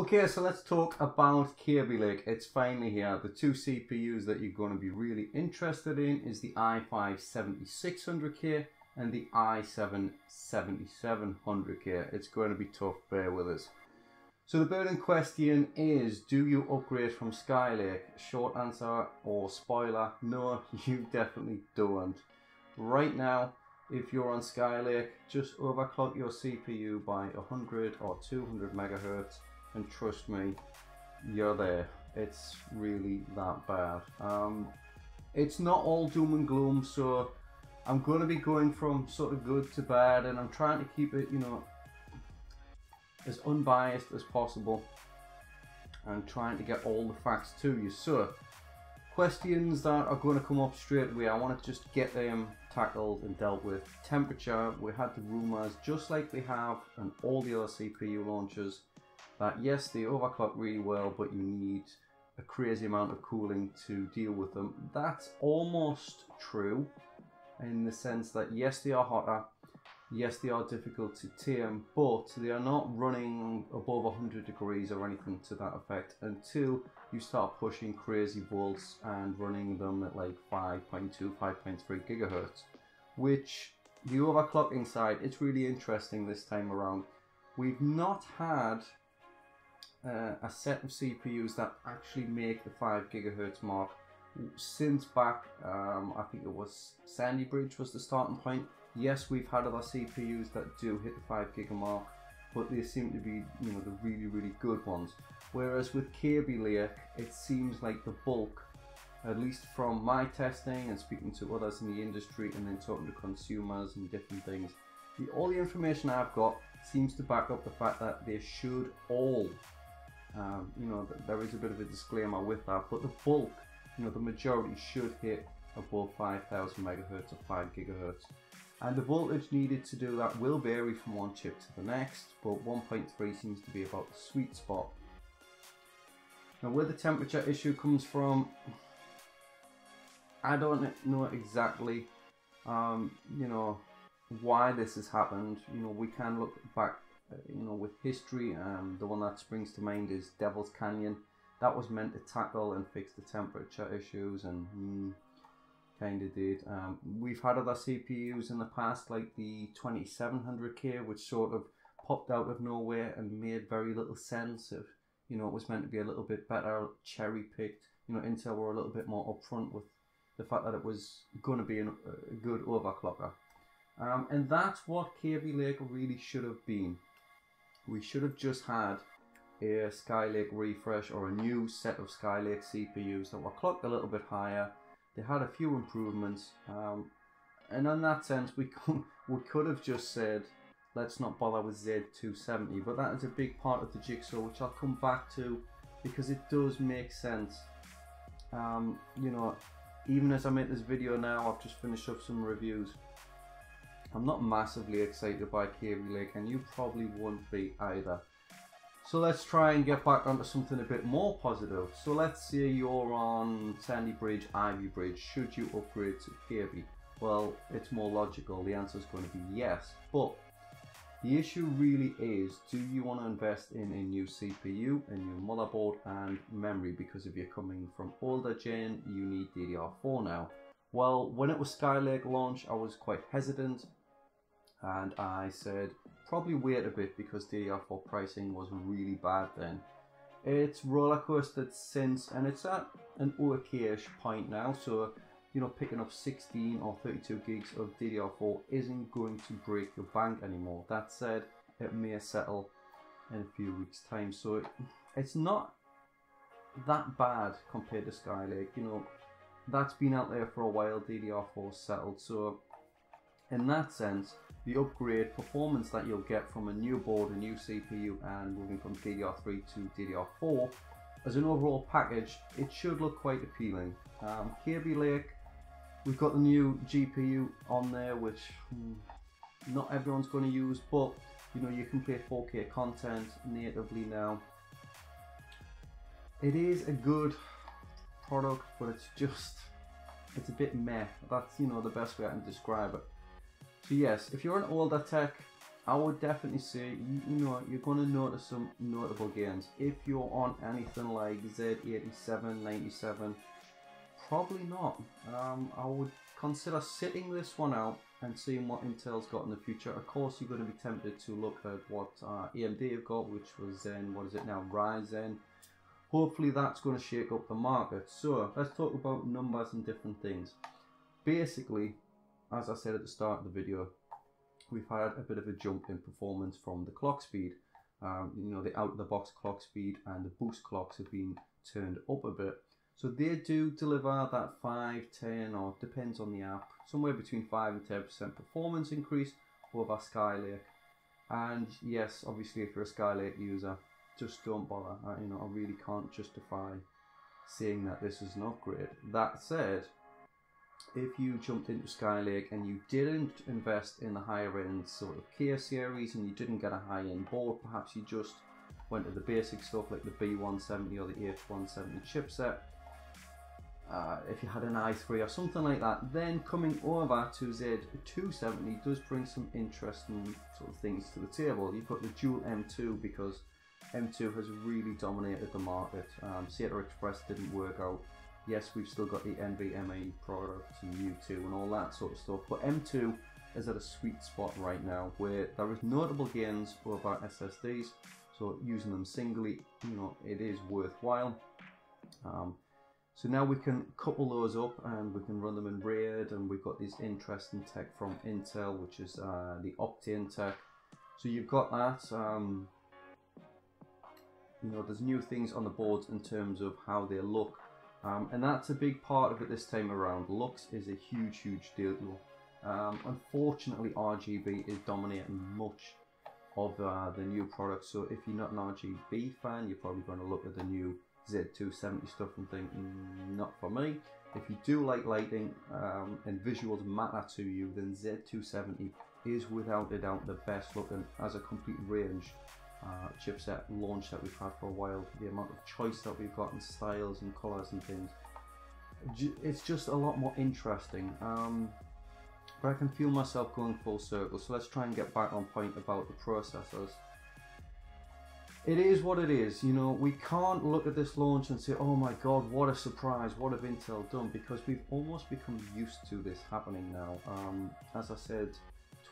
Okay, so let's talk about Kaby Lake. It's finally here. The two CPUs that you're going to be really interested in is the i5 7600K and the i7 7700K. It's going to be tough, bear with us. So the burning question is, do you upgrade from Skylake? Short answer or spoiler, no, you definitely don't. Right now, if you're on Skylake, just overclock your CPU by 100 or 200 megahertz and trust me, you're there. It's really that bad. Um, it's not all doom and gloom, so I'm going to be going from sort of good to bad and I'm trying to keep it, you know, as unbiased as possible and trying to get all the facts to you. So, questions that are going to come up straight away, I want to just get them tackled and dealt with. Temperature, we had the rumours, just like we have on all the other CPU launchers, that yes, they overclock really well, but you need a crazy amount of cooling to deal with them. That's almost true in the sense that yes, they are hotter, yes, they are difficult to tame, but they are not running above 100 degrees or anything to that effect until you start pushing crazy volts and running them at like 5.2, 5.3 gigahertz, which the overclocking side, it's really interesting this time around. We've not had uh, a set of CPUs that actually make the 5 gigahertz mark since back, um, I think it was Sandy Bridge was the starting point. Yes, we've had other CPUs that do hit the 5 gig mark, but they seem to be, you know, the really, really good ones. Whereas with Kaby Lake, it seems like the bulk, at least from my testing and speaking to others in the industry and then talking to consumers and different things, the, all the information I've got seems to back up the fact that they should all um, you know, there is a bit of a disclaimer with that, but the bulk, you know, the majority should hit above 5000 megahertz or 5 gigahertz. And the voltage needed to do that will vary from one chip to the next, but 1.3 seems to be about the sweet spot. Now where the temperature issue comes from, I don't know exactly, um, you know, why this has happened. You know, we can look back you know, with history, um, the one that springs to mind is Devil's Canyon. That was meant to tackle and fix the temperature issues, and mm, kind of did. Um, we've had other CPUs in the past, like the 2700K, which sort of popped out of nowhere and made very little sense. Of you know, it was meant to be a little bit better, cherry picked. You know, Intel were a little bit more upfront with the fact that it was going to be an, a good overclocker. Um, and that's what Kaby Lake really should have been we should have just had a Skylake refresh or a new set of Skylake CPUs that were clocked a little bit higher. They had a few improvements, um, and in that sense, we could, we could have just said, let's not bother with Z270, but that is a big part of the jigsaw, which I'll come back to because it does make sense. Um, you know, even as I make this video now, I've just finished up some reviews. I'm not massively excited by Kaby Lake and you probably won't be either. So let's try and get back onto something a bit more positive. So let's say you're on Sandy Bridge, Ivy Bridge. Should you upgrade to Kaby? Well, it's more logical. The answer is going to be yes. But the issue really is, do you want to invest in a new CPU, a new motherboard and memory? Because if you're coming from older gen, you need DDR4 now. Well, when it was Skylake launch, I was quite hesitant and I said probably wait a bit because DDR4 pricing was really bad then. It's roller coastered since and it's at an okayish point now so you know picking up 16 or 32 gigs of DDR4 isn't going to break your bank anymore. That said it may settle in a few weeks time so it, it's not that bad compared to Skylake you know that's been out there for a while DDR4 settled so in that sense, the upgrade performance that you'll get from a new board, a new CPU, and moving from DDR3 to DDR4, as an overall package, it should look quite appealing. Um, Kaby Lake, we've got the new GPU on there, which hmm, not everyone's going to use, but you know you can play 4K content natively now. It is a good product, but it's just it's a bit meh. That's you know the best way I can describe it. So yes, if you're an older tech, I would definitely say you, you know you're going to notice some notable gains if you're on anything like Z87, 97. Probably not. Um, I would consider sitting this one out and seeing what Intel's got in the future. Of course, you're going to be tempted to look at what uh, AMD have got, which was then what is it now, Ryzen. Hopefully, that's going to shake up the market. So let's talk about numbers and different things. Basically, as I said at the start of the video, we've had a bit of a jump in performance from the clock speed. Um, you know, the out-of-the-box clock speed and the boost clocks have been turned up a bit. So they do deliver that 5, 10, or depends on the app, somewhere between 5 and 10% performance increase over Skylake. And yes, obviously if you're a Skylake user, just don't bother. I, you know, I really can't justify saying that this is an upgrade. That said, if you jumped into Skylake and you didn't invest in the higher end sort of K series and you didn't get a high end board, perhaps you just went to the basic stuff like the B170 or the H170 chipset. Uh, if you had an i3 or something like that, then coming over to Z270 does bring some interesting sort of things to the table. You've got the dual M2 because M2 has really dominated the market. Um, Express didn't work out yes, we've still got the NVMe product and U2 and all that sort of stuff, but M2 is at a sweet spot right now where there is notable gains over our SSDs, so using them singly, you know, it is worthwhile. Um, so now we can couple those up and we can run them in RAID and we've got this interesting tech from Intel, which is uh, the Optane tech. So you've got that. Um, you know, there's new things on the boards in terms of how they look um, and that's a big part of it this time around. Lux is a huge, huge deal. Um, unfortunately, RGB is dominating much of uh, the new products. So if you're not an RGB fan, you're probably going to look at the new Z270 stuff and think, mm, not for me. If you do like lighting um, and visuals matter to you, then Z270 is without a doubt the best looking as a complete range uh, chipset launch that we've had for a while, the amount of choice that we've got in styles and colours and things. It's just a lot more interesting. Um, but I can feel myself going full circle, so let's try and get back on point about the processors. It is what it is, you know, we can't look at this launch and say, oh my god, what a surprise, what have Intel done? Because we've almost become used to this happening now. Um, as I said,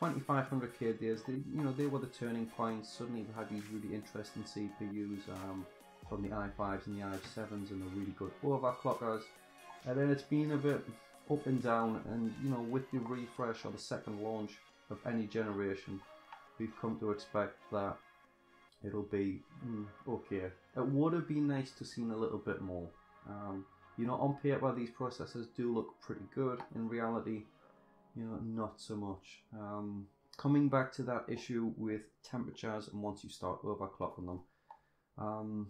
2500K days, they, you know, they were the turning points. Suddenly we had these really interesting CPUs um, from the i5s and the i7s and the really good overclockers. And then it's been a bit up and down and, you know, with the refresh or the second launch of any generation, we've come to expect that it'll be mm, okay. It would have been nice to seen a little bit more. Um, you know, on paper these processors do look pretty good. In reality, you know, not so much. Um, coming back to that issue with temperatures and once you start overclocking them, um,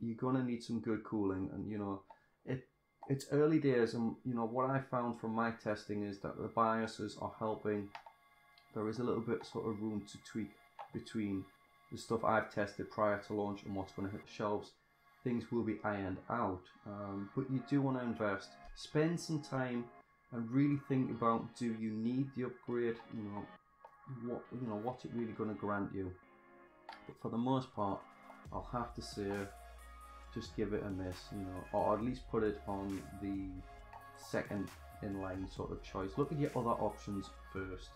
you're gonna need some good cooling, and you know, it it's early days, and you know what I found from my testing is that the BIOSes are helping. There is a little bit sort of room to tweak between the stuff I've tested prior to launch and what's going to hit the shelves. Things will be ironed out, um, but you do want to invest. Spend some time and really think about do you need the upgrade? You know what you know what's it really going to grant you? But for the most part I'll have to say just give it a miss you know or at least put it on the second in line sort of choice. Look at your other options first.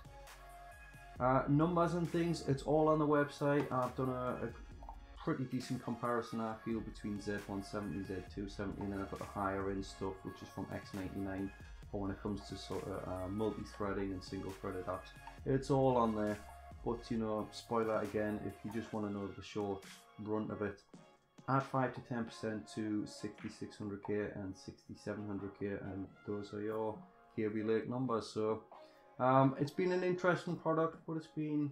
Uh, numbers and things it's all on the website. I've done a, a pretty decent comparison I feel between Z170 Z270 and then I've got the higher end stuff which is from X99 or when it comes to sort of uh, multi-threading and single-threaded apps. It's all on there, but you know, spoiler again, if you just want to know the short run of it, add 5 to 10% to 6600K and 6700K and those are your Kaby Lake numbers. So um, it's been an interesting product, but it's been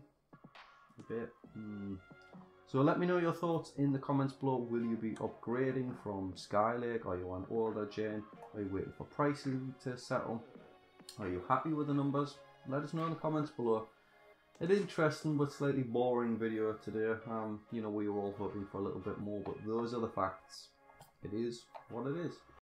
a bit... Hmm, so let me know your thoughts in the comments below. Will you be upgrading from Skylake? Are you on older gen? Are you waiting for pricing to settle? Are you happy with the numbers? Let us know in the comments below. An interesting but slightly boring video today. Um, you know, we were all hoping for a little bit more, but those are the facts. It is what it is.